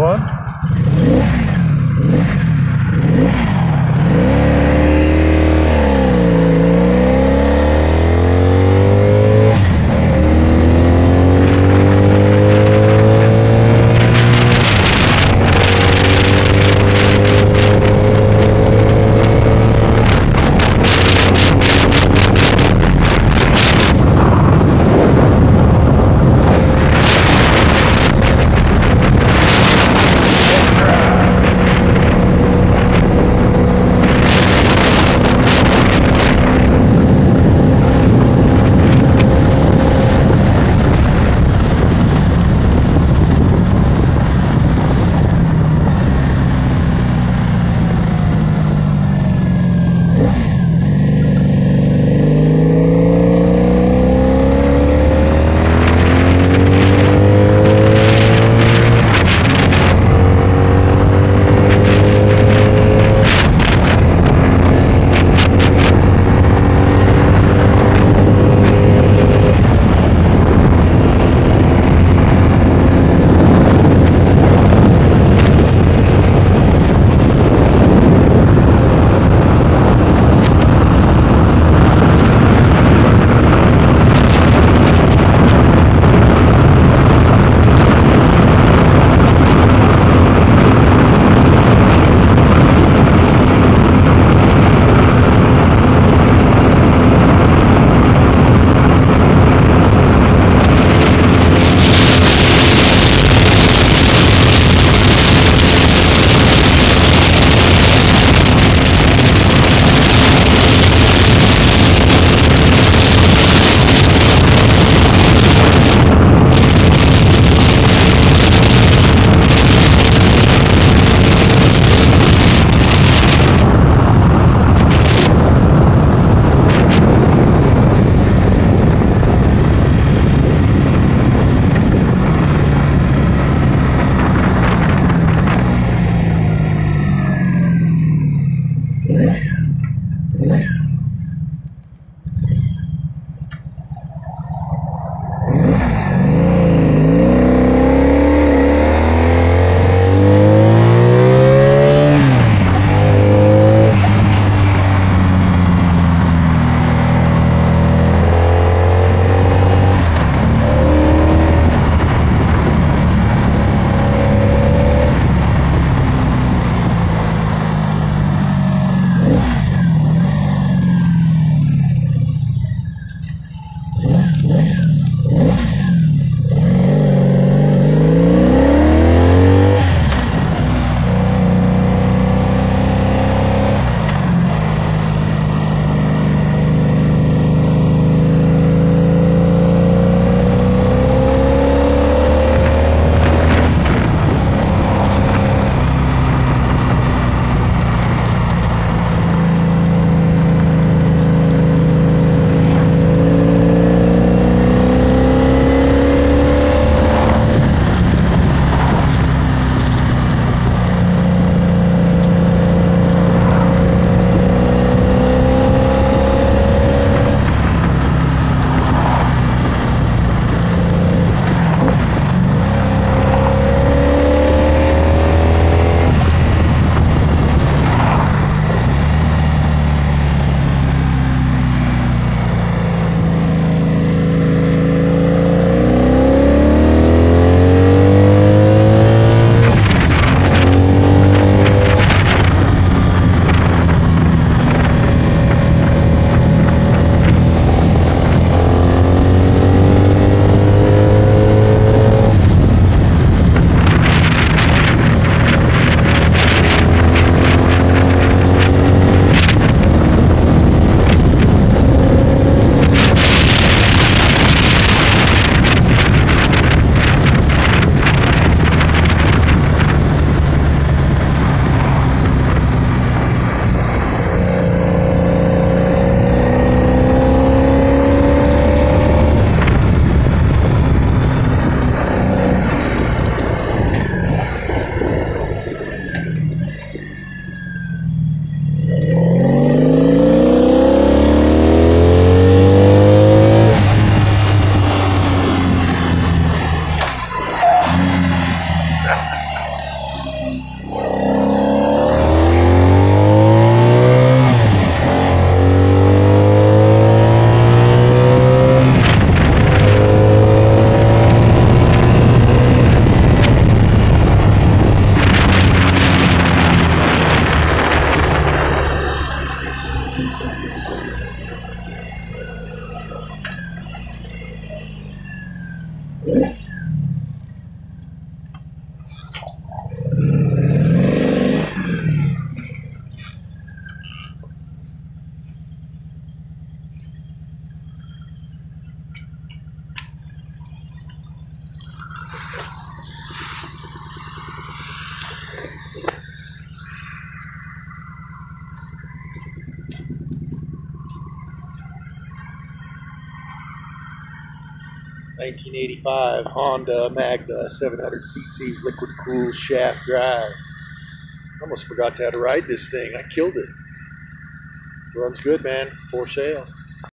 was 1985 Honda Magna 700cc's liquid cool shaft drive. Almost forgot how to ride this thing. I killed it. Runs good, man. For sale.